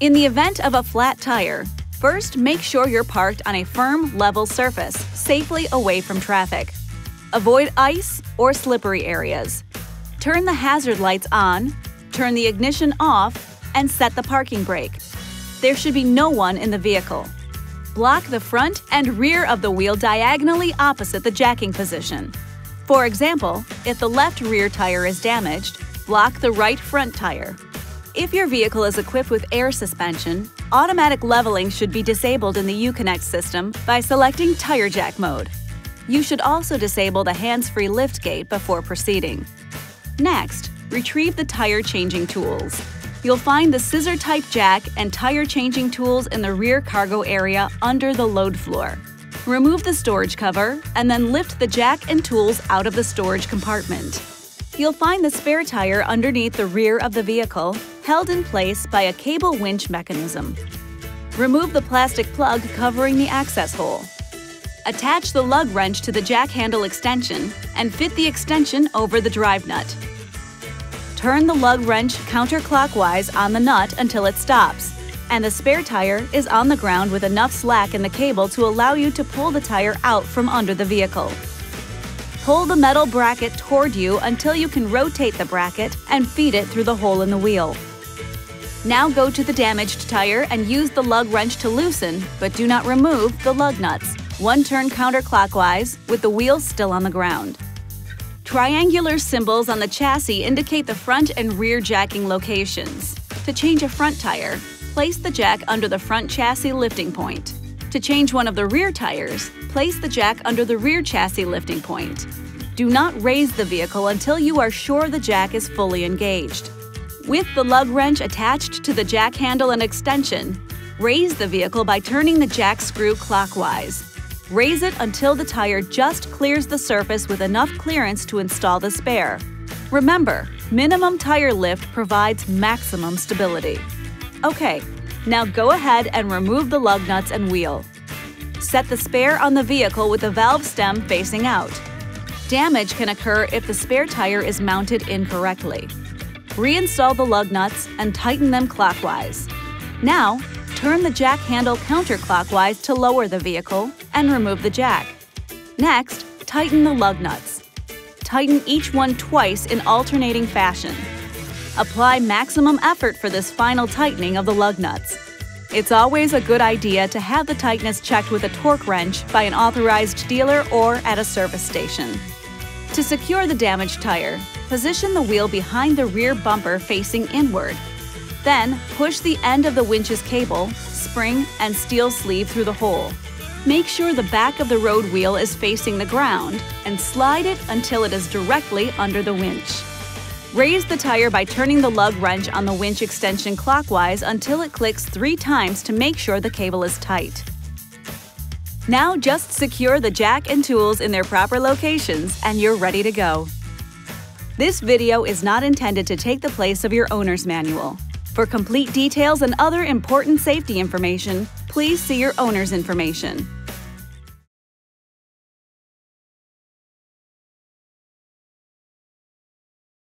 In the event of a flat tire, first make sure you're parked on a firm, level surface, safely away from traffic. Avoid ice or slippery areas. Turn the hazard lights on, turn the ignition off, and set the parking brake. There should be no one in the vehicle. Block the front and rear of the wheel diagonally opposite the jacking position. For example, if the left rear tire is damaged, block the right front tire. If your vehicle is equipped with air suspension, automatic leveling should be disabled in the Uconnect system by selecting Tire Jack mode. You should also disable the hands-free liftgate before proceeding. Next, retrieve the tire changing tools. You'll find the scissor-type jack and tire changing tools in the rear cargo area under the load floor. Remove the storage cover and then lift the jack and tools out of the storage compartment. You'll find the spare tire underneath the rear of the vehicle, held in place by a cable winch mechanism. Remove the plastic plug covering the access hole. Attach the lug wrench to the jack handle extension and fit the extension over the drive nut. Turn the lug wrench counterclockwise on the nut until it stops, and the spare tire is on the ground with enough slack in the cable to allow you to pull the tire out from under the vehicle. Pull the metal bracket toward you until you can rotate the bracket and feed it through the hole in the wheel. Now go to the damaged tire and use the lug wrench to loosen, but do not remove the lug nuts. One turn counterclockwise with the wheels still on the ground. Triangular symbols on the chassis indicate the front and rear jacking locations. To change a front tire, place the jack under the front chassis lifting point. To change one of the rear tires, place the jack under the rear chassis lifting point. Do not raise the vehicle until you are sure the jack is fully engaged. With the lug wrench attached to the jack handle and extension, raise the vehicle by turning the jack screw clockwise. Raise it until the tire just clears the surface with enough clearance to install the spare. Remember, minimum tire lift provides maximum stability. Okay, now go ahead and remove the lug nuts and wheel. Set the spare on the vehicle with the valve stem facing out. Damage can occur if the spare tire is mounted incorrectly. Reinstall the lug nuts and tighten them clockwise. Now, turn the jack handle counterclockwise to lower the vehicle and remove the jack. Next, tighten the lug nuts. Tighten each one twice in alternating fashion. Apply maximum effort for this final tightening of the lug nuts. It's always a good idea to have the tightness checked with a torque wrench by an authorized dealer or at a service station. To secure the damaged tire, position the wheel behind the rear bumper facing inward. Then, push the end of the winch's cable, spring, and steel sleeve through the hole. Make sure the back of the road wheel is facing the ground and slide it until it is directly under the winch. Raise the tire by turning the lug wrench on the winch extension clockwise until it clicks three times to make sure the cable is tight. Now just secure the jack and tools in their proper locations and you're ready to go. This video is not intended to take the place of your owner's manual. For complete details and other important safety information, please see your owner's information.